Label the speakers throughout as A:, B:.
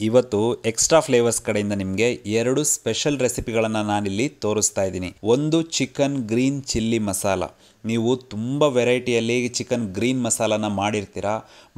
A: ಇವತ್ತು extra flavours ಕಡೆಯಿಂದ ನಿಮಗೆ ಎರಡು ಸ್ಪೆಷಲ್ ರೆಸಿಪಿಗಳನ್ನು ನಾನಿಲ್ಲಿ ತೋರಿಸ್ತಾ ಇದ್ದೀನಿ. ಒಂದು ಚಿಕನ್ ಗ್ರೀನ್ ಚಿಲ್ಲಿ ಮಸಾಲ ನೀವು ತುಂಬ ವೆರೈಟಿಯಲ್ಲಿ ಚಿಕನ್ ಗ್ರೀನ್ ಮಸಾಲಾನ ಮಾಡಿರ್ತೀರ?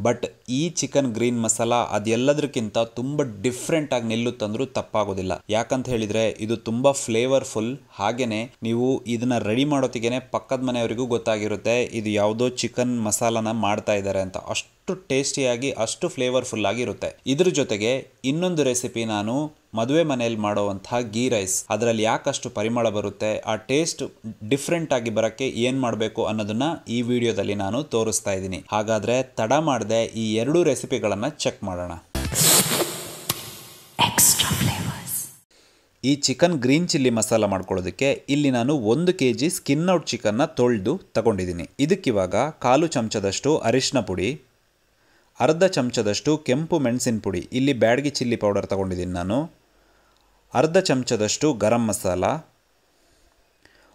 A: ಬಟ್ ಈ ಚಿಕನ್ ಗ್ರೀನ್ ಮಸಾಲ ಅದೆಲ್ಲದಕ್ಕಿಂತ ತುಂಬ ಡಿಫ್ರೆಂಟಾಗಿ ನಿಲ್ಲುತ್ತಂದ್ರೂ ತಪ್ಪಾಗೋದಿಲ್ಲ. ಯಾಕಂತ ಹೇಳಿದರೆ ಇದು ತುಂಬ ಫ್ಲೇವರ್ಫುಲ್ ಹಾಗೆಯೇ ನೀವು ಇದನ್ನು ರೆಡಿ ಮಾಡೋತ್ತಿಗೆ ಪಕ್ಕದ ಮನೆಯವರಿಗೂ ಗೊತ್ತಾಗಿರುತ್ತೆ ಇದು ಯಾವುದೋ ಚಿಕನ್ ಮಸಾಲಾನ ಮಾಡ್ತಾ ಇದ್ದಾರೆ ಅಂತ. ಅಷ್ಟು ಟೇಸ್ಟಿಯಾಗಿ ಅಷ್ಟು ಫ್ಲೇವರ್ಫುಲ್ ಆಗಿರುತ್ತೆ. ಇದ್ರ ಜೊತೆಗೆ ಇನ್ನೊಂದು ರೆಸಿಪಿ ನಾನು ಮದುವೆ ಮನೆಯಲ್ಲಿ ಮಾಡುವಂತಹ ಗೀ ರೈಸ್ ಅದರಲ್ಲಿ ಯಾಕಷ್ಟು ಪರಿಮಳ ಬರುತ್ತೆ ಆ ಟೇಸ್ಟ್ ಡಿಫ್ರೆಂಟ್ ಆಗಿ ಬರೋಕ್ಕೆ ಏನು ಮಾಡಬೇಕು ಅನ್ನೋದನ್ನ ಈ ವಿಡಿಯೋದಲ್ಲಿ ನಾನು ತೋರಿಸ್ತಾ ಇದ್ದೀನಿ. ಹಾಗಾದರೆ ತಡ ಮಾಡದೆ ಈ ಎರಡೂ ರೆಸಿಪಿಗಳನ್ನು ಚೆಕ್ ಮಾಡೋಣ. ಈ ಚಿಕನ್ ಗ್ರೀನ್ ಚಿಲ್ಲಿ ಮಸಾಲ ಮಾಡ್ಕೊಳ್ಳೋದಕ್ಕೆ ಇಲ್ಲಿ ನಾನು ಒಂದು ಕೆ ಜಿ ಸ್ಕಿನ್ ಔಟ್ ಚಿಕನ್ನ ತೊಳೆದು ತಗೊಂಡಿದ್ದೀನಿ. ಇದಕ್ಕಿವಾಗ ಕಾಲು ಚಮಚದಷ್ಟು ಅರಿಶಿನ ಪುಡಿ ಅರ್ಧ ಚಮಚದಷ್ಟು ಕೆಂಪು ಮೆಣಸಿನ ಪುಡಿ. ಇಲ್ಲಿ ಬ್ಯಾಡಗಿ ಚಿಲ್ಲಿ ಪೌಡರ್ ತಗೊಂಡಿದ್ದೀನಿ ನಾನು. ಅರ್ಧ ಚಮಚದಷ್ಟು ಗರಂ ಮಸಾಲ,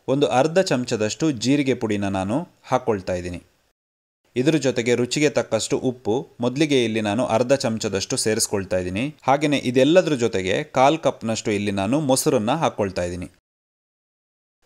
A: ಒಂದು ಅರ್ಧ ಚಮಚದಷ್ಟು ಜೀರಿಗೆ ಪುಡಿನ ನಾನು ಹಾಕ್ಕೊಳ್ತಾ ಇದ್ದೀನಿ. ಇದರ ಜೊತೆಗೆ ರುಚಿಗೆ ತಕ್ಕಷ್ಟು ಉಪ್ಪು, ಮೊದಲಿಗೆ ಇಲ್ಲಿ ನಾನು ಅರ್ಧ ಚಮಚದಷ್ಟು ಸೇರಿಸ್ಕೊಳ್ತಾ ಇದ್ದೀನಿ. ಹಾಗೆಯೇ ಇದೆಲ್ಲದರ ಜೊತೆಗೆ ಕಾಲು ಕಪ್ನಷ್ಟು ಇಲ್ಲಿ ನಾನು ಮೊಸರನ್ನು ಹಾಕ್ಕೊಳ್ತಾ ಇದ್ದೀನಿ.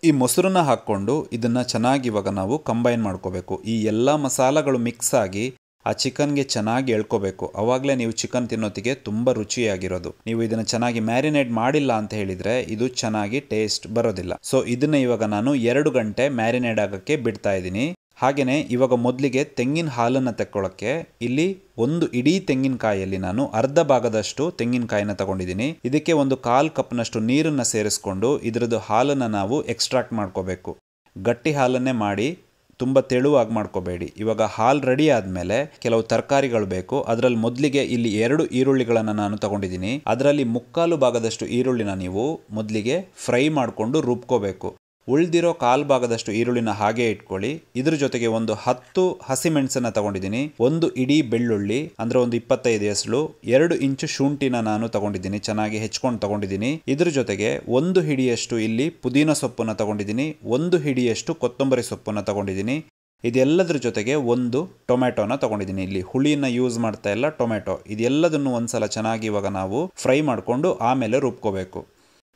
A: ಈ ಮೊಸರನ್ನ ಹಾಕ್ಕೊಂಡು ಇದನ್ನು ಚೆನ್ನಾಗಿ ಇವಾಗ ನಾವು ಕಂಬೈನ್ ಮಾಡ್ಕೋಬೇಕು. ಈ ಎಲ್ಲ ಮಸಾಲಗಳು ಮಿಕ್ಸ್ ಆಗಿ ಆ ಚಿಕನ್ಗೆ ಚೆನ್ನಾಗಿ ಎಳ್ಕೋಬೇಕು. ಅವಾಗಲೇ ನೀವು ಚಿಕನ್ ತಿನ್ನೋತಿಗೆ ತುಂಬ ರುಚಿಯಾಗಿರೋದು. ನೀವು ಇದನ್ನು ಚೆನ್ನಾಗಿ ಮ್ಯಾರಿನೇಟ್ ಮಾಡಿಲ್ಲ ಅಂತ ಹೇಳಿದರೆ ಇದು ಚೆನ್ನಾಗಿ ಟೇಸ್ಟ್ ಬರೋದಿಲ್ಲ. ಸೊ, ಇದನ್ನ ಇವಾಗ ನಾನು ಎರಡು ಗಂಟೆ ಮ್ಯಾರಿನೇಟ್ ಆಗೋಕ್ಕೆ ಬಿಡ್ತಾ ಇದ್ದೀನಿ. ಹಾಗೆಯೇ ಇವಾಗ ಮೊದಲಿಗೆ ತೆಂಗಿನ ಹಾಲನ್ನು ತೆಕ್ಕೊಳ್ಳೋಕ್ಕೆ ಇಲ್ಲಿ ಒಂದು ಇಡೀ ತೆಂಗಿನಕಾಯಿಯಲ್ಲಿ ನಾನು ಅರ್ಧ ಭಾಗದಷ್ಟು ತೆಂಗಿನಕಾಯಿನ ತಗೊಂಡಿದ್ದೀನಿ. ಇದಕ್ಕೆ ಒಂದು ಕಾಲು ಕಪ್ನಷ್ಟು ನೀರನ್ನು ಸೇರಿಸ್ಕೊಂಡು ಇದರದ್ದು ಹಾಲನ್ನು ನಾವು ಎಕ್ಸ್ಟ್ರಾಕ್ಟ್ ಮಾಡ್ಕೋಬೇಕು. ಗಟ್ಟಿ ಹಾಲನ್ನೇ ಮಾಡಿ ತುಂಬ ತೆಳುವಾಗಿ ಮಾಡ್ಕೋಬೇಡಿ. ಇವಾಗ ಹಾಲು ರೆಡಿ ಆದಮೇಲೆ ಕೆಲವು ತರಕಾರಿಗಳು ಬೇಕು. ಅದರಲ್ಲಿ ಮೊದಲಿಗೆ ಇಲ್ಲಿ ಎರಡು ಈರುಳ್ಳಿಗಳನ್ನು ನಾನು ತಗೊಂಡಿದ್ದೀನಿ. ಅದರಲ್ಲಿ ಮುಕ್ಕಾಲು ಭಾಗದಷ್ಟು ಈರುಳ್ಳಿನ ನೀವು ಮೊದಲಿಗೆ ಫ್ರೈ ಮಾಡಿಕೊಂಡು ರುಬ್ಕೋಬೇಕು. ಉಳಿದಿರೋ ಕಾಲ್ ಭಾಗದಷ್ಟು ಈರುಳ್ಳಿನ ಹಾಗೆ ಇಟ್ಕೊಳ್ಳಿ. ಇದ್ರ ಜೊತೆಗೆ ಒಂದು ಹತ್ತು ಹಸಿಮೆಣಸನ್ನ ತಗೊಂಡಿದ್ದೀನಿ. ಒಂದು ಇಡೀ ಬೆಳ್ಳುಳ್ಳಿ, ಅಂದ್ರೆ ಒಂದು ಇಪ್ಪತ್ತೈದು ಎಸಳು ಎರಡು ಇಂಚು ಶುಂಠಿನ ನಾನು ತಗೊಂಡಿದ್ದೀನಿ. ಚೆನ್ನಾಗಿ ಹೆಚ್ಕೊಂಡು ತಗೊಂಡಿದ್ದೀನಿ. ಇದ್ರ ಜೊತೆಗೆ ಒಂದು ಹಿಡಿಯಷ್ಟು ಇಲ್ಲಿ ಪುದೀನ ಸೊಪ್ಪನ್ನು ತಗೊಂಡಿದ್ದೀನಿ. ಒಂದು ಹಿಡಿಯಷ್ಟು ಕೊತ್ತಂಬರಿ ಸೊಪ್ಪನ್ನು ತಗೊಂಡಿದ್ದೀನಿ. ಇದೆಲ್ಲದ್ರ ಜೊತೆಗೆ ಒಂದು ಟೊಮೆಟೊನ ತಗೊಂಡಿದ್ದೀನಿ. ಇಲ್ಲಿ ಹುಳಿಯನ್ನ ಯೂಸ್ ಮಾಡ್ತಾ ಇಲ್ಲ ಟೊಮೆಟೊ ಇದೆಲ್ಲದನ್ನು ಒಂದ್ಸಲ ಚೆನ್ನಾಗಿ ಇವಾಗ ನಾವು ಫ್ರೈ ಮಾಡಿಕೊಂಡು ಆಮೇಲೆ ರುಬ್ಕೋಬೇಕು.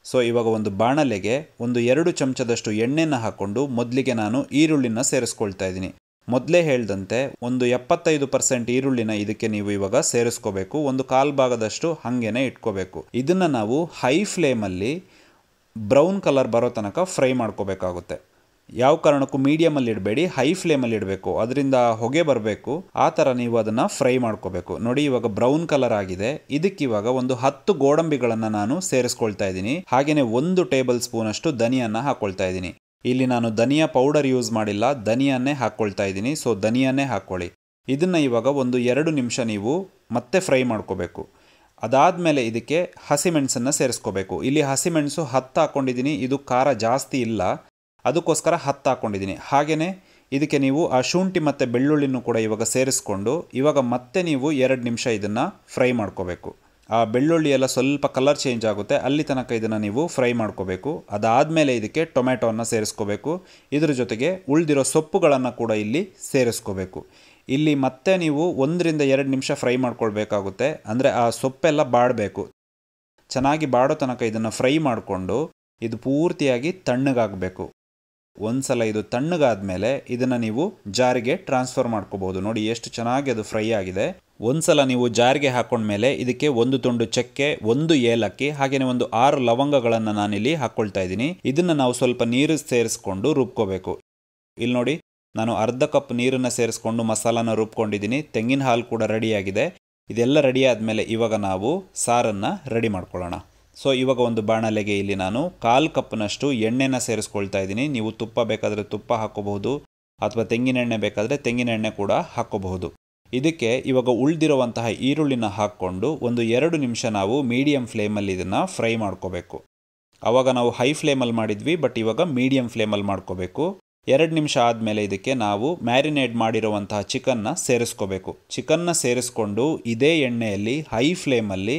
A: ಸೊ ಇವಾಗ ಒಂದು ಬಾಣಲೆಗೆ ಒಂದು ಎರಡು ಚಮಚದಷ್ಟು ಎಣ್ಣೆನ ಹಾಕ್ಕೊಂಡು ಮೊದಲಿಗೆ ನಾನು ಈರುಳ್ಳಿನ ಸೇರಿಸ್ಕೊಳ್ತಾ ಇದ್ದೀನಿ. ಮೊದಲೇ ಹೇಳ್ದಂತೆ ಒಂದು ಎಪ್ಪತ್ತೈದು ಪರ್ಸೆಂಟ್ ಈರುಳ್ಳಿನ ಇದಕ್ಕೆ ನೀವು ಇವಾಗ ಸೇರಿಸ್ಕೋಬೇಕು. ಒಂದು ಕಾಲು ಭಾಗದಷ್ಟು ಹಾಗೇನೆ ಇಟ್ಕೋಬೇಕು. ಇದನ್ನು ನಾವು ಹೈ ಫ್ಲೇಮಲ್ಲಿ ಬ್ರೌನ್ ಕಲರ್ ಬರೋ ತನಕ ಫ್ರೈ ಮಾಡ್ಕೋಬೇಕಾಗುತ್ತೆ. ಯಾವ ಕಾರಣಕ್ಕೂ ಮೀಡಿಯಮಲ್ಲಿ ಇಡಬೇಡಿ ಹೈ ಫ್ಲೇಮಲ್ಲಿ ಇಡಬೇಕು. ಅದರಿಂದ ಹೊಗೆ ಬರಬೇಕು. ಆ ಥರ ನೀವು ಅದನ್ನು ಫ್ರೈ ಮಾಡ್ಕೋಬೇಕು. ನೋಡಿ, ಇವಾಗ ಬ್ರೌನ್ ಕಲರ್ ಆಗಿದೆ. ಇದಕ್ಕಿವಾಗ ಒಂದು ಹತ್ತು ಗೋಡಂಬಿಗಳನ್ನು ನಾನು ಸೇರಿಸ್ಕೊಳ್ತಾ ಇದ್ದೀನಿ. ಹಾಗೆಯೇ ಒಂದು ಟೇಬಲ್ ಸ್ಪೂನ್ ಅಷ್ಟು ಧನಿಯನ್ನ ಹಾಕ್ಕೊಳ್ತಾ ಇದ್ದೀನಿ. ಇಲ್ಲಿ ನಾನು ಧನಿಯಾ ಪೌಡರ್ ಯೂಸ್ ಮಾಡಿಲ್ಲ. ಧನಿಯನ್ನೇ ಹಾಕ್ಕೊಳ್ತಾ ಇದ್ದೀನಿ. ಸೊ ಧನಿಯನ್ನೇ ಹಾಕ್ಕೊಳ್ಳಿ. ಇದನ್ನು ಇವಾಗ ಒಂದು ಎರಡು ನಿಮಿಷ ನೀವು ಮತ್ತೆ ಫ್ರೈ ಮಾಡ್ಕೋಬೇಕು. ಅದಾದಮೇಲೆ ಇದಕ್ಕೆ ಹಸಿಮೆಣಸನ್ನು ಸೇರಿಸ್ಕೋಬೇಕು. ಇಲ್ಲಿ ಹಸಿಮೆಣಸು ಹತ್ತು ಹಾಕ್ಕೊಂಡಿದ್ದೀನಿ ಇದು ಖಾರ ಜಾಸ್ತಿ ಇಲ್ಲ. ಅದಕ್ಕೋಸ್ಕರ ಹತ್ತು ಹಾಕ್ಕೊಂಡಿದ್ದೀನಿ ಹಾಗೆಯೇ ಇದಕ್ಕೆ ನೀವು ಆ ಶುಂಠಿ ಮತ್ತು ಬೆಳ್ಳುಳ್ಳಿನೂ ಕೂಡ ಇವಾಗ ಸೇರಿಸ್ಕೊಂಡು ಇವಾಗ ಮತ್ತೆ ನೀವು ಎರಡು ನಿಮಿಷ ಇದನ್ನು ಫ್ರೈ ಮಾಡ್ಕೋಬೇಕು. ಆ ಬೆಳ್ಳುಳ್ಳಿ ಎಲ್ಲ ಸ್ವಲ್ಪ ಕಲರ್ ಚೇಂಜ್ ಆಗುತ್ತೆ. ಅಲ್ಲಿ ತನಕ ಇದನ್ನು ನೀವು ಫ್ರೈ ಮಾಡ್ಕೋಬೇಕು. ಅದಾದಮೇಲೆ ಇದಕ್ಕೆ ಟೊಮೆಟೊವನ್ನು ಸೇರಿಸ್ಕೋಬೇಕು. ಇದ್ರ ಜೊತೆಗೆ ಉಳಿದಿರೋ ಸೊಪ್ಪುಗಳನ್ನು ಕೂಡ ಇಲ್ಲಿ ಸೇರಿಸ್ಕೋಬೇಕು. ಇಲ್ಲಿ ಮತ್ತೆ ನೀವು ಒಂದರಿಂದ ಎರಡು ನಿಮಿಷ ಫ್ರೈ ಮಾಡ್ಕೊಳ್ಬೇಕಾಗುತ್ತೆ. ಅಂದರೆ ಆ ಸೊಪ್ಪೆಲ್ಲ ಬಾಡಬೇಕು. ಚೆನ್ನಾಗಿ ಬಾಡೋ ತನಕ ಇದನ್ನು ಫ್ರೈ ಮಾಡಿಕೊಂಡು ಇದು ಪೂರ್ತಿಯಾಗಿ ತಣ್ಣಗಾಗಬೇಕು. ಒಂದ್ಸಲ ಇದು ತಣ್ಣಗಾದ್ಮೇಲೆ ಇದನ್ನು ನೀವು ಜಾರಿಗೆ ಟ್ರಾನ್ಸ್ಫರ್ ಮಾಡ್ಕೋಬಹುದು. ನೋಡಿ ಎಷ್ಟು ಚೆನ್ನಾಗಿ ಅದು ಫ್ರೈ ಆಗಿದೆ. ಒಂದ್ಸಲ ನೀವು ಜಾರಿಗೆ ಹಾಕೊಂಡ್ಮೇಲೆ ಇದಕ್ಕೆ ಒಂದು ತುಂಡು ಚಕ್ಕೆ, ಒಂದು ಏಲಕ್ಕಿ ಹಾಗೆಯೇ ಒಂದು ಆರು ಲವಂಗಗಳನ್ನು ನಾನಿಲ್ಲಿ ಹಾಕ್ಕೊಳ್ತಾ ಇದ್ದೀನಿ. ಇದನ್ನು ನಾವು ಸ್ವಲ್ಪ ನೀರು ಸೇರಿಸ್ಕೊಂಡು ರುಬ್ಕೋಬೇಕು. ಇಲ್ಲಿ ನೋಡಿ, ನಾನು ಅರ್ಧ ಕಪ್ ನೀರನ್ನು ಸೇರಿಸ್ಕೊಂಡು ಮಸಾಲಾನ ರುಬ್ಕೊಂಡಿದ್ದೀನಿ. ತೆಂಗಿನ ಹಾಲು ಕೂಡ ರೆಡಿಯಾಗಿದೆ ಇದೆಲ್ಲ ರೆಡಿ ಆದಮೇಲೆ ಇವಾಗ ನಾವು ಸಾರನ್ನು ರೆಡಿ ಮಾಡ್ಕೊಳ್ಳೋಣ. ಸೊ ಇವಾಗ ಒಂದು ಬಾಣಲೆಗೆ ಇಲ್ಲಿ ನಾನು ಕಾಲು ಕಪ್ನಷ್ಟು ಎಣ್ಣೆನ ಸೇರಿಸ್ಕೊಳ್ತಾ ಇದ್ದೀನಿ. ನೀವು ತುಪ್ಪ ಬೇಕಾದರೆ ತುಪ್ಪ ಹಾಕೋಬಹುದು, ಅಥವಾ ತೆಂಗಿನೆಣ್ಣೆ ಬೇಕಾದರೆ ತೆಂಗಿನ ಎಣ್ಣೆ ಕೂಡ ಹಾಕೋಬಹುದು. ಇದಕ್ಕೆ ಇವಾಗ ಉಳಿದಿರುವಂತಹ ಈರುಳ್ಳಿನ ಹಾಕ್ಕೊಂಡು ಒಂದು ಎರಡು ನಿಮಿಷ ನಾವು ಮೀಡಿಯಂ ಫ್ಲೇಮಲ್ಲಿ ಇದನ್ನು ಫ್ರೈ ಮಾಡ್ಕೋಬೇಕು. ಆವಾಗ ನಾವು ಹೈ ಫ್ಲೇಮಲ್ಲಿ ಮಾಡಿದ್ವಿ, ಬಟ್ ಇವಾಗ ಮೀಡಿಯಂ ಫ್ಲೇಮಲ್ಲಿ ಮಾಡ್ಕೋಬೇಕು. ಎರಡು ನಿಮಿಷ ಆದಮೇಲೆ ಇದಕ್ಕೆ ನಾವು ಮ್ಯಾರಿನೇಟ್ ಮಾಡಿರುವಂತಹ ಚಿಕನ್ನ ಸೇರಿಸ್ಕೋಬೇಕು. ಚಿಕನ್ನ ಸೇರಿಸ್ಕೊಂಡು ಇದೇ ಎಣ್ಣೆಯಲ್ಲಿ ಹೈ ಫ್ಲೇಮಲ್ಲಿ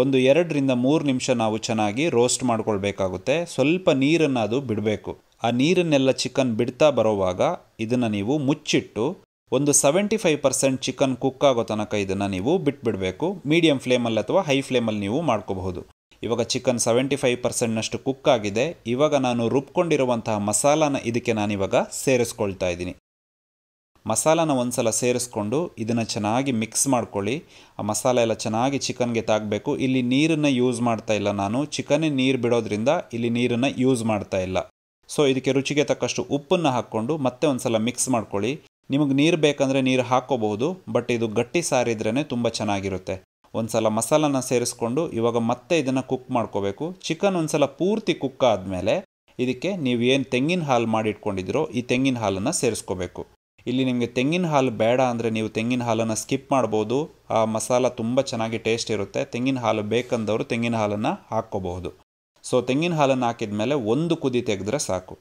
A: ಒಂದು ಎರಡರಿಂದ ಮೂರು ನಿಮಿಷ ನಾವು ಚೆನ್ನಾಗಿ ರೋಸ್ಟ್ ಮಾಡ್ಕೊಳ್ಬೇಕಾಗುತ್ತೆ. ಸ್ವಲ್ಪ ನೀರನ್ನು ಅದು ಬಿಡಬೇಕು. ಆ ನೀರನ್ನೆಲ್ಲ ಚಿಕನ್ ಬಿಡ್ತಾ ಬರೋವಾಗ ಇದನ್ನು ನೀವು ಮುಚ್ಚಿಟ್ಟು ಒಂದು seventy five percent chicken cook ಆಗೋ ತನಕ ಇದನ್ನು ನೀವು ಬಿಟ್ಬಿಡಬೇಕು. ಮೀಡಿಯಂ ಫ್ಲೇಮಲ್ಲಿ ಅಥವಾ ಹೈ ಫ್ಲೇಮಲ್ಲಿ ನೀವು ಮಾಡ್ಕೋಬಹುದು. ಇವಾಗ ಚಿಕನ್ ಸೆವೆಂಟಿ ಫೈವ್ ಪರ್ಸೆಂಟ್ನಷ್ಟು ಕುಕ್ ಆಗಿದೆ. ಇವಾಗ ನಾನು ರುಬ್ಕೊಂಡಿರುವಂತಹ ಮಸಾಲಾನ ಇದಕ್ಕೆ ನಾನಿವಾಗ ಸೇರಿಸ್ಕೊಳ್ತಾ ಇದ್ದೀನಿ. ಮಸಾಲಾನ ಒಂದ್ಸಲ ಸೇರಿಸ್ಕೊಂಡು ಇದನ್ನು ಚೆನ್ನಾಗಿ ಮಿಕ್ಸ್ ಮಾಡ್ಕೊಳ್ಳಿ. ಆ ಮಸಾಲೆ ಎಲ್ಲ ಚೆನ್ನಾಗಿ ಚಿಕನ್ಗೆ ತಾಗಬೇಕು. ಇಲ್ಲಿ ನೀರನ್ನು ಯೂಸ್ ಮಾಡ್ತಾ ಇಲ್ಲ ನಾನು. ಚಿಕನ್ನೇ ನೀರು ಬಿಡೋದ್ರಿಂದ ಇಲ್ಲಿ ನೀರನ್ನು ಯೂಸ್ ಮಾಡ್ತಾ ಇಲ್ಲ. ಸೊ ಇದಕ್ಕೆ ರುಚಿಗೆ ತಕ್ಕಷ್ಟು ಉಪ್ಪನ್ನು ಹಾಕ್ಕೊಂಡು ಮತ್ತೆ ಒಂದ್ಸಲ ಮಿಕ್ಸ್ ಮಾಡ್ಕೊಳ್ಳಿ. ನಿಮಗೆ ನೀರು ಬೇಕಂದರೆ ನೀರು ಹಾಕ್ಕೋಬಹುದು ಬಟ್ ಇದು ಗಟ್ಟಿ ಸಾರಿದ್ರೇ ತುಂಬ ಚೆನ್ನಾಗಿರುತ್ತೆ. ಒಂದ್ಸಲ ಮಸಾಲಾನ ಸೇರಿಸ್ಕೊಂಡು ಇವಾಗ ಮತ್ತೆ ಇದನ್ನು ಕುಕ್ ಮಾಡ್ಕೋಬೇಕು. ಚಿಕನ್ ಒಂದ್ಸಲ ಪೂರ್ತಿ ಕುಕ್ ಆದಮೇಲೆ ಇದಕ್ಕೆ ನೀವು ಏನು ತೆಂಗಿನ ಹಾಲು ಮಾಡಿಟ್ಕೊಂಡಿದ್ದೀರೋ ಈ ತೆಂಗಿನ ಹಾಲನ್ನು ಸೇರಿಸ್ಕೋಬೇಕು. ಇಲ್ಲಿ ನಿಮಗೆ ತೆಂಗಿನ ಹಾಲು ಬೇಡ ಅಂದರೆ ನೀವು ತೆಂಗಿನ ಹಾಲನ್ನು ಸ್ಕಿಪ್ ಮಾಡ್ಬೋದು. ಆ ಮಸಾಲ ತುಂಬ ಚೆನ್ನಾಗಿ ಟೇಸ್ಟ್ ಇರುತ್ತೆ. ತೆಂಗಿನ ಹಾಲು ಬೇಕಂದವರು ತೆಂಗಿನ ಹಾಲನ್ನು ಹಾಕ್ಕೋಬಹುದು. ಸೊ ತೆಂಗಿನ ಹಾಲನ್ನು ಹಾಕಿದ ಮೇಲೆ ಒಂದು ಕುದಿ ತೆಗೆದ್ರೆ ಸಾಕು.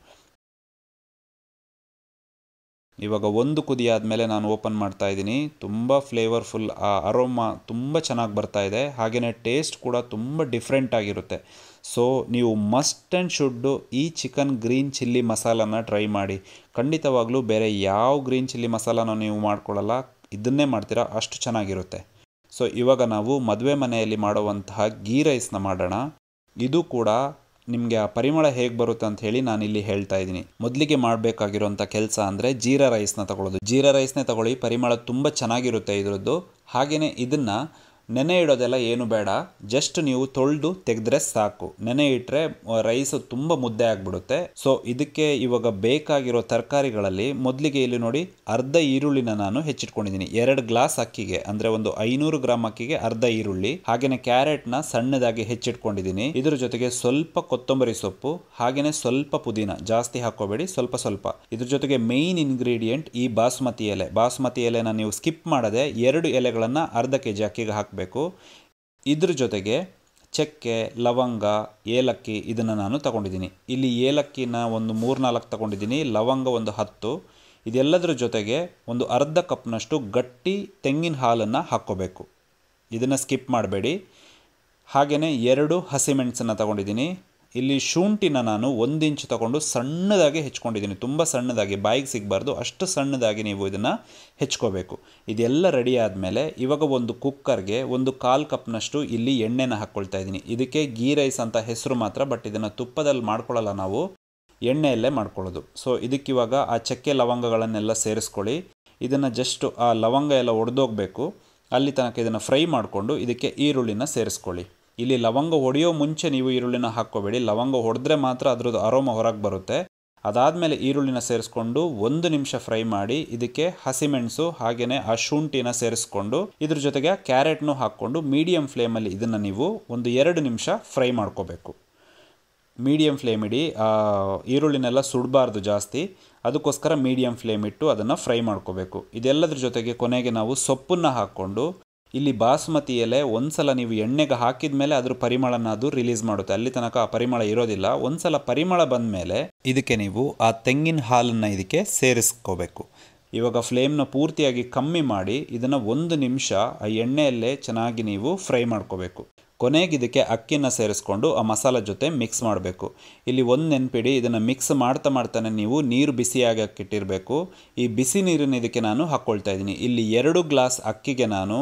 A: ಇವಾಗ ಒಂದು ಕುದಿ ಆದಮೇಲೆ ನಾನು ಓಪನ್ ಮಾಡ್ತಾ ಇದ್ದೀನಿ. ತುಂಬ ಫ್ಲೇವರ್ಫುಲ್ ಆ ಅರೋಮಾ ತುಂಬ ಚೆನ್ನಾಗಿ ಬರ್ತಾ ಇದೆ. ಹಾಗೆಯೇ ಟೇಸ್ಟ್ ಕೂಡ ತುಂಬ ಡಿಫ್ರೆಂಟ್ ಆಗಿರುತ್ತೆ. ಸೊ ನೀವು ಮಸ್ಟ್ ಆ್ಯಂಡ್ ಶುಡ್ಡು ಈ ಚಿಕನ್ ಗ್ರೀನ್ ಚಿಲ್ಲಿ ಮಸಾಲನ ಟ್ರೈ ಮಾಡಿ. ಖಂಡಿತವಾಗ್ಲೂ ಬೇರೆ ಯಾವ ಗ್ರೀನ್ ಚಿಲ್ಲಿ ಮಸಾಲನ ನೀವು ಮಾಡ್ಕೊಳ್ಳಲ್ಲ. ಇದನ್ನೇ ಮಾಡ್ತೀರಾ, ಅಷ್ಟು ಚೆನ್ನಾಗಿರುತ್ತೆ. ಸೊ ಇವಾಗ ನಾವು ಮದುವೆ ಮನೆಯಲ್ಲಿ ಮಾಡುವಂತಹ ಗೀ ರೈಸ್ನ ಮಾಡೋಣ. ಇದು ಕೂಡ ನಿಮಗೆ ಆ ಪರಿಮಳ ಹೇಗೆ ಬರುತ್ತೆ ಅಂತ ಹೇಳಿ ನಾನು ಇಲ್ಲಿ ಹೇಳ್ತಾ ಇದ್ದೀನಿ. ಮೊದಲಿಗೆ ಮಾಡಬೇಕಾಗಿರೋಂಥ ಕೆಲಸ ಅಂದರೆ ಜೀರಾ ರೈಸ್ನ ತಗೊಳ್ಳೋದು ಜೀರಾ ರೈಸ್ನೇ ತಗೊಳ್ಳಿ, ಪರಿಮಳ ತುಂಬ ಚೆನ್ನಾಗಿರುತ್ತೆ ಇದರದ್ದು. ಹಾಗೆಯೇ ಇದನ್ನು ನೆನೆ ಇಡೋದೆಲ್ಲ ಏನು ಬೇಡ. ಜಸ್ಟ್ ನೀವು ತೊಳೆದು ತೆಗೆದ್ರೆ ಸಾಕು. ನೆನೆ ಇಟ್ಟರೆ ರೈಸ್ ತುಂಬ ಮುದ್ದೆ ಆಗಿಬಿಡುತ್ತೆ. ಸೊ ಇದಕ್ಕೆ ಇವಾಗ ಬೇಕಾಗಿರೋ ತರಕಾರಿಗಳಲ್ಲಿ ಮೊದಲಿಗೆ ಇಲ್ಲಿ ನೋಡಿ ಅರ್ಧ ಈರುಳ್ಳಿನ ನಾನು ಹೆಚ್ಚಿಟ್ಕೊಂಡಿದ್ದೀನಿ. ಎರಡು ಗ್ಲಾಸ್ ಅಕ್ಕಿಗೆ, ಅಂದರೆ ಒಂದು ಐನೂರು ಗ್ರಾಮ್ ಅಕ್ಕಿಗೆ ಅರ್ಧ ಈರುಳ್ಳಿ ಹಾಗೆಯೇ ಕ್ಯಾರೆಟ್ನ ಸಣ್ಣದಾಗಿ ಹೆಚ್ಚಿಟ್ಕೊಂಡಿದ್ದೀನಿ. ಇದ್ರ ಜೊತೆಗೆ ಸ್ವಲ್ಪ ಕೊತ್ತಂಬರಿ ಸೊಪ್ಪು ಹಾಗೆಯೇ ಸ್ವಲ್ಪ ಪುದೀನ, ಜಾಸ್ತಿ ಹಾಕೋಬೇಡಿ ಸ್ವಲ್ಪ ಸ್ವಲ್ಪ. ಇದ್ರ ಜೊತೆಗೆ ಮೇಯ್ನ್ ಇಂಗ್ರೀಡಿಯೆಂಟ್ ಈ ಬಾಸ್ಮತಿ ಎಲೆ. ಬಾಸ್ಮತಿ ಎಲೆನ ನೀವು ಸ್ಕಿಪ್ ಮಾಡದೆ ಎರಡು ಎಲೆಗಳನ್ನು ಅರ್ಧ ಕೆ ಜಿ ಅಕ್ಕಿಗೆ ಹಾಕಬೇಕು. ಇದ್ರ ಜೊತೆಗೆ ಚಕ್ಕೆ, ಲವಂಗ, ಏಲಕ್ಕಿ ಇದನ್ನು ನಾನು ತಗೊಂಡಿದ್ದೀನಿ. ಇಲ್ಲಿ ಏಲಕ್ಕಿನ ಒಂದು ಮೂರ್ನಾಲ್ಕು ತಗೊಂಡಿದ್ದೀನಿ, ಲವಂಗ ಒಂದು ಹತ್ತು. ಇದೆಲ್ಲದರ ಜೊತೆಗೆ ಒಂದು ಅರ್ಧ ಕಪ್ನಷ್ಟು ಗಟ್ಟಿ ತೆಂಗಿನ ಹಾಲನ್ನು ಹಾಕ್ಕೋಬೇಕು. ಇದನ್ನು ಸ್ಕಿಪ್ ಮಾಡಬೇಡಿ. ಹಾಗೆಯೇ ಎರಡು ಹಸಿಮೆಣಸನ್ನು ತಗೊಂಡಿದ್ದೀನಿ. ಇಲ್ಲಿ ಶುಂಠಿನ ನಾನು ಒಂದು ಇಂಚು ತಗೊಂಡು ಸಣ್ಣದಾಗಿ ಹೆಚ್ಕೊಂಡಿದ್ದೀನಿ. ತುಂಬ ಸಣ್ಣದಾಗಿ, ಬಾಯಿಗೆ ಸಿಗಬಾರ್ದು. ಅಷ್ಟು ಸಣ್ಣದಾಗಿ ನೀವು ಇದನ್ನು ಹೆಚ್ಕೋಬೇಕು. ಇದೆಲ್ಲ ರೆಡಿ ಆದಮೇಲೆ ಇವಾಗ ಒಂದು ಕುಕ್ಕರ್ಗೆ ಒಂದು ಕಾಲು ಕಪ್ನಷ್ಟು ಇಲ್ಲಿ ಎಣ್ಣೆನ ಹಾಕ್ಕೊಳ್ತಾ ಇದ್ದೀನಿ. ಇದಕ್ಕೆ ಗೀ ರೈಸ್ ಅಂತ ಹೆಸರು ಮಾತ್ರ ಬಟ್ ಇದನ್ನು ತುಪ್ಪದಲ್ಲಿ ಮಾಡ್ಕೊಳ್ಳಲ್ಲ ನಾವು. ಎಣ್ಣೆಯಲ್ಲೇ ಮಾಡ್ಕೊಳ್ಳೋದು. ಸೊ ಇದಕ್ಕಿವಾಗ ಆ ಚಕ್ಕೆ ಲವಂಗಗಳನ್ನೆಲ್ಲ ಸೇರಿಸ್ಕೊಳ್ಳಿ. ಇದನ್ನು ಜಸ್ಟ್ ಆ ಲವಂಗ ಎಲ್ಲ ಒಡೆದೋಗ್ಬೇಕು. ಅಲ್ಲಿ ತನಕ ಇದನ್ನು ಫ್ರೈ ಮಾಡಿಕೊಂಡು ಇದಕ್ಕೆ ಈರುಳ್ಳಿನ ಸೇರಿಸ್ಕೊಳ್ಳಿ. ಇಲ್ಲಿ ಲವಂಗ ಹೊಡೆಯೋ ಮುಂಚೆ ನೀವು ಈರುಳ್ಳಿನ ಹಾಕ್ಕೋಬೇಡಿ. ಲವಂಗ ಹೊಡೆದ್ರೆ ಮಾತ್ರ ಅದರದ್ದು ಅರೋಮ ಹೊರಗೆ ಬರುತ್ತೆ. ಅದಾದಮೇಲೆ ಈರುಳ್ಳಿನ ಸೇರಿಸ್ಕೊಂಡು ಒಂದು ನಿಮಿಷ ಫ್ರೈ ಮಾಡಿ ಇದಕ್ಕೆ ಹಸಿಮೆಣಸು ಹಾಗೆಯೇ ಆ ಶುಂಠಿನ ಸೇರಿಸ್ಕೊಂಡು ಇದ್ರ ಜೊತೆಗೆ ಕ್ಯಾರೆಟ್ನೂ ಹಾಕ್ಕೊಂಡು ಮೀಡಿಯಂ ಫ್ಲೇಮಲ್ಲಿ ಇದನ್ನು ನೀವು ಒಂದು ಎರಡು ನಿಮಿಷ ಫ್ರೈ ಮಾಡ್ಕೋಬೇಕು. ಮೀಡಿಯಂ ಫ್ಲೇಮ್ ಇಡಿ. ಈರುಳ್ಳಿನೆಲ್ಲ ಸುಡಬಾರ್ದು ಜಾಸ್ತಿ. ಅದಕ್ಕೋಸ್ಕರ ಮೀಡಿಯಂ ಫ್ಲೇಮ್ ಇಟ್ಟು ಅದನ್ನು ಫ್ರೈ ಮಾಡ್ಕೋಬೇಕು. ಇದೆಲ್ಲದ್ರ ಜೊತೆಗೆ ಕೊನೆಗೆ ನಾವು ಸೊಪ್ಪನ್ನು ಹಾಕ್ಕೊಂಡು ಇಲ್ಲಿ ಬಾಸುಮತಿ ಎಲೆ ಒಂದ್ಸಲ ನೀವು ಎಣ್ಣೆಗೆ ಹಾಕಿದ ಮೇಲೆ ಅದ್ರ ಪರಿಮಳನ ಅದು ರಿಲೀಸ್ ಮಾಡುತ್ತೆ. ಅಲ್ಲಿ ತನಕ ಆ ಪರಿಮಳ ಇರೋದಿಲ್ಲ. ಒಂದ್ಸಲ ಪರಿಮಳ ಬಂದ ಮೇಲೆ ಇದಕ್ಕೆ ನೀವು ಆ ತೆಂಗಿನ ಹಾಲನ್ನು ಇದಕ್ಕೆ ಸೇರಿಸ್ಕೋಬೇಕು. ಇವಾಗ ಫ್ಲೇಮ್ನ ಪೂರ್ತಿಯಾಗಿ ಕಮ್ಮಿ ಮಾಡಿ ಇದನ್ನು ಒಂದು ನಿಮಿಷ ಆ ಎಣ್ಣೆಯಲ್ಲೇ ಚೆನ್ನಾಗಿ ನೀವು ಫ್ರೈ ಮಾಡ್ಕೋಬೇಕು. ಕೊನೆಗೆ ಇದಕ್ಕೆ ಅಕ್ಕಿನ ಸೇರಿಸ್ಕೊಂಡು ಆ ಮಸಾಲ ಜೊತೆ ಮಿಕ್ಸ್ ಮಾಡಬೇಕು. ಇಲ್ಲಿ ಒಂದು ನೆನ್ಪಿಡಿ, ಇದನ್ನು ಮಿಕ್ಸ್ ಮಾಡ್ತಾ ಮಾಡ್ತಾನೆ ನೀವು ನೀರು ಬಿಸಿಯಾಗಿ ಇಟ್ಟಿರಬೇಕು ಈ ಬಿಸಿ ನೀರನ್ನು ಇದಕ್ಕೆ ನಾನು ಹಾಕ್ಕೊಳ್ತಾ ಇದ್ದೀನಿ. ಇಲ್ಲಿ ಎರಡು ಗ್ಲಾಸ್ ಅಕ್ಕಿಗೆ ನಾನು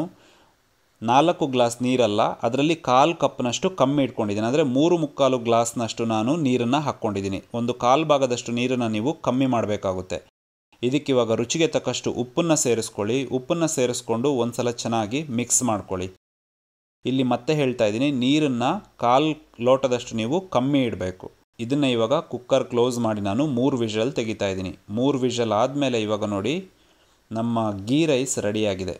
A: ನಾಲ್ಕು ಗ್ಲಾಸ್ ನೀರಲ್ಲ, ಅದರಲ್ಲಿ ಕಾಲು ಕಪ್ನಷ್ಟು ಕಮ್ಮಿ ಇಟ್ಕೊಂಡಿದ್ದೀನಿ. ಅಂದರೆ ಮೂರು ಮುಕ್ಕಾಲು ಗ್ಲಾಸ್ನಷ್ಟು ನಾನು ನೀರನ್ನು ಹಾಕ್ಕೊಂಡಿದ್ದೀನಿ. ಒಂದು ಕಾಲು ಭಾಗದಷ್ಟು ನೀರನ್ನು ನೀವು ಕಮ್ಮಿ ಮಾಡಬೇಕಾಗುತ್ತೆ. ಇದಕ್ಕಿವಾಗ ರುಚಿಗೆ ತಕ್ಕಷ್ಟು ಉಪ್ಪನ್ನು ಸೇರಿಸ್ಕೊಳ್ಳಿ. ಉಪ್ಪನ್ನು ಸೇರಿಸ್ಕೊಂಡು ಒಂದ್ಸಲ ಚೆನ್ನಾಗಿ ಮಿಕ್ಸ್ ಮಾಡ್ಕೊಳ್ಳಿ. ಇಲ್ಲಿ ಮತ್ತೆ ಹೇಳ್ತಾ ಇದ್ದೀನಿ, ನೀರನ್ನು ಕಾಲು ಲೋಟದಷ್ಟು ನೀವು ಕಮ್ಮಿ ಇಡಬೇಕು. ಇದನ್ನು ಇವಾಗ ಕುಕ್ಕರ್ ಕ್ಲೋಸ್ ಮಾಡಿ ನಾನು ಮೂರು ವಿಷಲ್ ತೆಗಿತಾ ಇದ್ದೀನಿ. ಮೂರು ವಿಷಲ್ ಆದಮೇಲೆ ಇವಾಗ ನೋಡಿ, ನಮ್ಮ ಗೀ ರೈಸ್ ರೆಡಿಯಾಗಿದೆ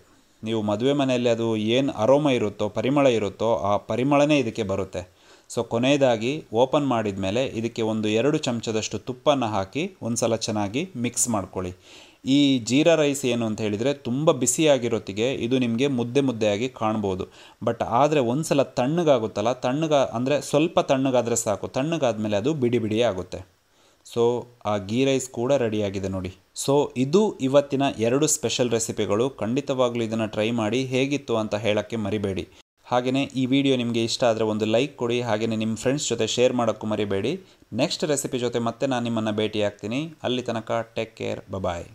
A: ನೀವು ಮದುವೆ ಮನೆಯಲ್ಲಿ ಅದು ಏನು ಅರೋಮ ಇರುತ್ತೋ, ಪರಿಮಳ ಇರುತ್ತೋ, ಆ ಪರಿಮಳನೇ ಇದಕ್ಕೆ ಬರುತ್ತೆ. ಸೊ ಕೊನೆಯದಾಗಿ ಓಪನ್ ಮಾಡಿದ ಮೇಲೆ ಇದಕ್ಕೆ ಒಂದು ಎರಡು ಚಮಚದಷ್ಟು ತುಪ್ಪನ್ನು ಹಾಕಿ ಒಂದು ಸಲ ಚೆನ್ನಾಗಿ ಮಿಕ್ಸ್ ಮಾಡ್ಕೊಳ್ಳಿ. ಈ ಜೀರಾ ರೈಸ್ ಏನು ಅಂತ ಹೇಳಿದರೆ ತುಂಬ ಬಿಸಿಯಾಗಿರೋತ್ತಿಗೆ ಇದು ನಿಮಗೆ ಮುದ್ದೆ ಮುದ್ದೆಯಾಗಿ ಕಾಣ್ಬೋದು. ಬಟ್ ಆದರೆ ಒಂದು ಸಲ ತಣ್ಣಗಾಗುತ್ತಲ್ಲ, ತಣ್ಣಗ ಅಂದರೆ ಸ್ವಲ್ಪ ತಣ್ಣಗಾದರೆ ಸಾಕು. ತಣ್ಣಗಾದ್ಮೇಲೆ ಅದು ಬಿಡಿ ಬಿಡಿ ಆಗುತ್ತೆ. ಸೊ ಆ ಗೀ ರೈಸ್ ಕೂಡ ರೆಡಿಯಾಗಿದೆ ನೋಡಿ. ಸೊ ಇದು ಇವತ್ತಿನ ಎರಡು ಸ್ಪೆಷಲ್ ರೆಸಿಪಿಗಳು ಖಂಡಿತವಾಗ್ಲೂ ಇದನ್ನು ಟ್ರೈ ಮಾಡಿ ಹೇಗಿತ್ತು ಅಂತ ಹೇಳೋಕ್ಕೆ ಮರಿಬೇಡಿ. ಹಾಗೆಯೇ ಈ ವಿಡಿಯೋ ನಿಮಗೆ ಇಷ್ಟ ಆದರೆ ಒಂದು ಲೈಕ್ ಕೊಡಿ. ಹಾಗೆಯೇ ನಿಮ್ಮ ಫ್ರೆಂಡ್ಸ್ ಜೊತೆ ಶೇರ್ ಮಾಡೋಕ್ಕೂ ಮರಿಬೇಡಿ. ನೆಕ್ಸ್ಟ್ ರೆಸಿಪಿ ಜೊತೆ ಮತ್ತೆ ನಾನು ನಿಮ್ಮನ್ನು ಭೇಟಿಯಾಗ್ತೀನಿ. ಅಲ್ಲಿ ತನಕ ಟೇಕ್ ಕೇರ್ ಬಾಯ್